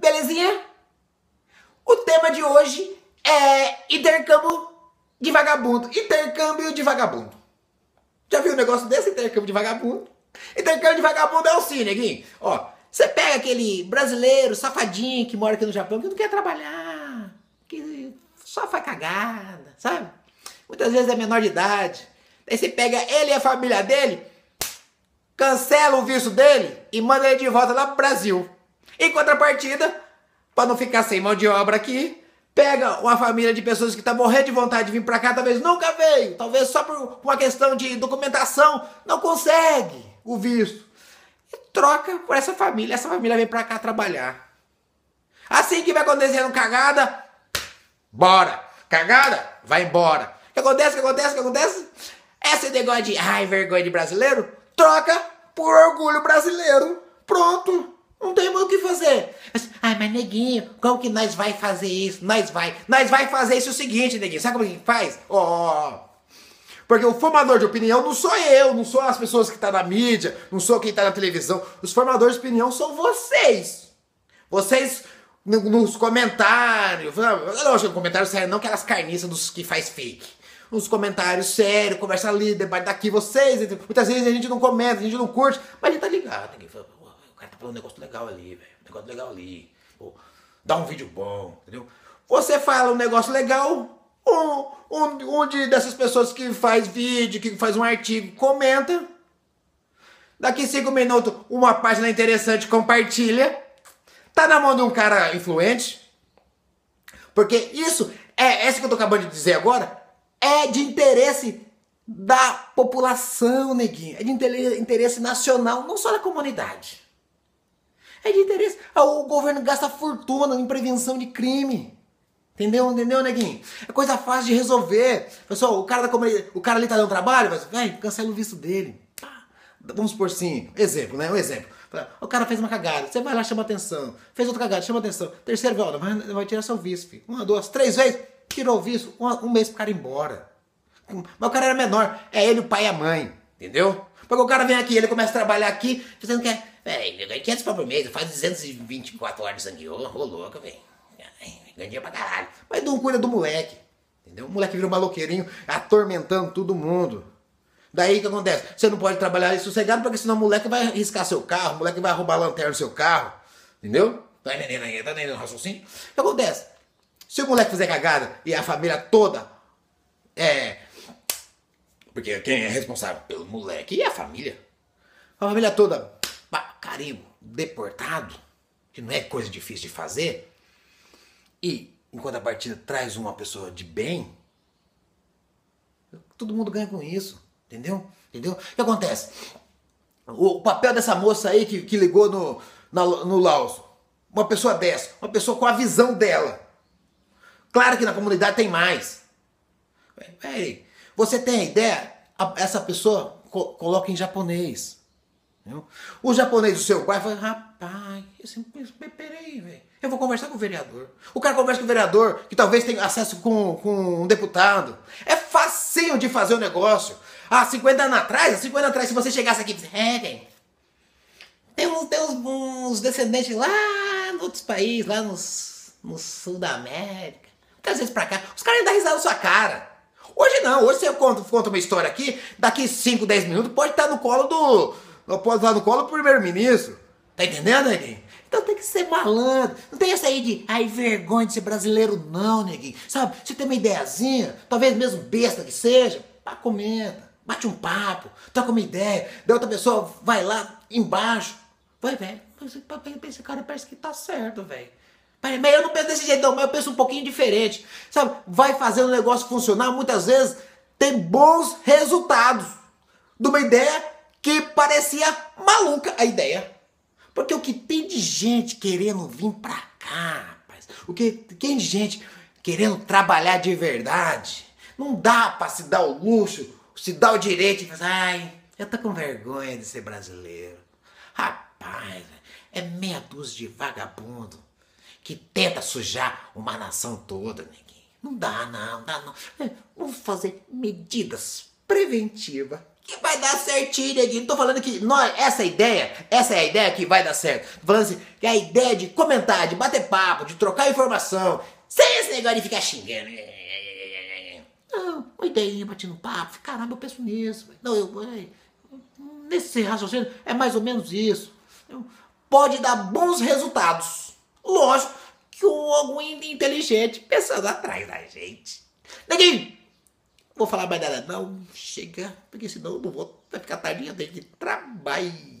Belezinha? O tema de hoje é intercâmbio de vagabundo. Intercâmbio de vagabundo. Já viu um negócio desse intercâmbio de vagabundo? Intercâmbio de vagabundo é o sim, neguinho. Ó, você pega aquele brasileiro safadinho que mora aqui no Japão, que não quer trabalhar, que só faz cagada, sabe? Muitas vezes é menor de idade. Aí você pega ele e a família dele, cancela o visto dele e manda ele de volta lá pro Brasil. Em contrapartida, para não ficar sem mão de obra aqui, pega uma família de pessoas que tá morrendo de vontade de vir para cá, talvez nunca veio, talvez só por uma questão de documentação não consegue o visto. E troca por essa família, essa família vem para cá trabalhar. Assim que vai acontecendo cagada, bora. Cagada, vai embora. O que acontece, o que acontece, o que acontece? Esse negócio de ai, vergonha de brasileiro, troca por orgulho brasileiro. Pronto. Não tem mais o que fazer. Ai, mas neguinho, como que nós vai fazer isso? Nós vai. Nós vai fazer isso o seguinte, neguinho. Sabe como que faz? Ó. Oh, porque o formador de opinião não sou eu, não sou as pessoas que estão tá na mídia, não sou quem está na televisão. Os formadores de opinião são vocês. Vocês nos comentários. Lógico, no comentário sério, não aquelas carniças dos que faz fake. Nos comentários sérios, conversa ali, debate daqui, vocês. Muitas vezes a gente não comenta, a gente não curte, mas a gente tá ligado. Cara tá falando um negócio legal ali, velho. Um negócio legal ali. Pô, dá um vídeo bom, entendeu? Você fala um negócio legal, um, um, um de, dessas pessoas que faz vídeo, que faz um artigo, comenta. Daqui cinco minutos, uma página interessante compartilha. Tá na mão de um cara influente. Porque isso, é essa que eu tô acabando de dizer agora, é de interesse da população, neguinho. É de interesse nacional, não só da comunidade. É de interesse. Ah, o governo gasta fortuna em prevenção de crime. Entendeu? Entendeu, neguinho? É coisa fácil de resolver. Pessoal, o cara da comunidade, o cara ali tá dando trabalho, mas, velho, cancela o visto dele. Vamos por sim. Exemplo, né? Um exemplo. O cara fez uma cagada, você vai lá, chama atenção. Fez outra cagada, chama atenção. Terceiro, vai, vai, vai tirar seu visto, filho. Uma, duas, três vezes, tirou o visto, um, um mês pro cara ir embora. Mas o cara era menor, é ele, o pai e a mãe. Entendeu? Porque o cara vem aqui, ele começa a trabalhar aqui, dizendo que é Véi, ganhei 500 pau por mês, faz 224 horas de sangue, ô, louco, velho. Pra caralho. Mas não cuida do moleque, entendeu? O moleque vira um maloqueirinho, atormentando todo mundo. Daí o que acontece? Você não pode trabalhar sossegado, porque senão o moleque vai riscar seu carro, o moleque vai roubar a lanterna do seu carro, entendeu? Tá entendendo aí? Tá entendendo o raciocínio? O que acontece? Se o moleque fizer cagada e a família toda é. Porque quem é responsável pelo moleque é a família. A família toda deportado, que não é coisa difícil de fazer, e enquanto a partida traz uma pessoa de bem, todo mundo ganha com isso, entendeu? Entendeu? O que acontece? O papel dessa moça aí que, que ligou no, na, no Laos, uma pessoa dessa, uma pessoa com a visão dela. Claro que na comunidade tem mais. Peraí, você tem a ideia? Essa pessoa coloca em japonês. Entendeu? O japonês do seu pai fala, rapaz, esse, peraí, velho. Eu vou conversar com o vereador. O cara conversa com o vereador, que talvez tenha acesso com, com um deputado. É facinho de fazer o negócio. Há 50 anos atrás, há 50 anos atrás, se você chegasse aqui e é, tem, uns, tem uns, uns, descendentes lá em outros países, lá no sul da América. Muitas vezes pra cá, os caras ainda risada na sua cara. Hoje não, hoje você conta, conta uma história aqui, daqui 5, 10 minutos pode estar no colo do não pode estar no colo do primeiro-ministro. Tá entendendo, neguinho? Então tem que ser malandro. Não tem essa aí de, ai, vergonha de ser brasileiro, não, neguinho. Sabe, você tem uma ideiazinha, talvez mesmo besta que seja, pá, comenta. Bate um papo, toca uma ideia. Da outra pessoa vai lá embaixo. Vai, velho. Esse cara parece que tá certo, velho. Mas eu não penso desse jeito, não, mas eu penso um pouquinho diferente. Sabe, vai fazendo o negócio funcionar, muitas vezes tem bons resultados. De uma ideia que parecia maluca a ideia. Porque o que tem de gente querendo vir pra cá, rapaz, o que tem de gente querendo trabalhar de verdade, não dá pra se dar o luxo, se dar o direito de fazer, ai, eu tô com vergonha de ser brasileiro. Rapaz, é meia dúzia de vagabundo que tenta sujar uma nação toda, neguinho. Não dá, não, não dá, não. É, vamos fazer medidas preventivas que vai dar certinho, neguinho. Não tô falando que nós, essa ideia, essa é a ideia que vai dar certo. Tô falando assim, que é a ideia de comentar, de bater papo, de trocar informação, sem esse negócio de ficar xingando. Não, uma ideia batendo papo, caramba, eu penso nisso. Não, eu, nesse raciocínio é mais ou menos isso. Pode dar bons resultados. Lógico que o algum inteligente pensando atrás da gente. Neguinho, vou falar mais nada não, chega, porque senão eu não vou, vai ficar tardinho, eu tenho que trabalhar.